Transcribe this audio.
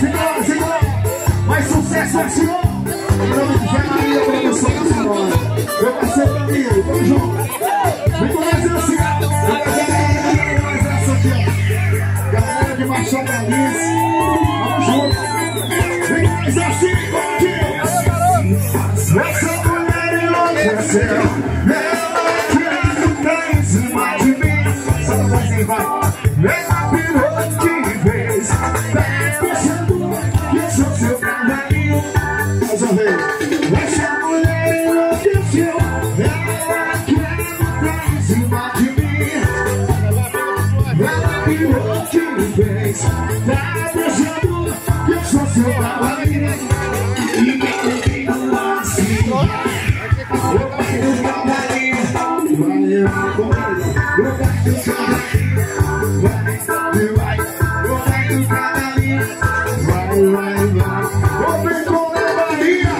Segura, segura. Mais sucesso assim, ó. Em nome de Zé Maria, produção da senhora. Meu parceiro Camilo, tamo junto. Vem com assim. Com mais aqui, ó. Galera de Machado Alice. Tamo junto. Vem com mais assim, aqui. Essa mulher enlouqueceu. Ela quer ficar em cima de mim. Só não vai, vai. Ela pirou de vez. Sou seu caminho Essa vez Essa mulher enlouqueceu Ela quer pra em de mim Ela virou o que fez Tá pensando eu sou seu cavaleiro E me comigo assim Eu pego o cavalinho Valeu, companheiro Eu pego o Vai, vai, vai. Ô, vergonha na barriga.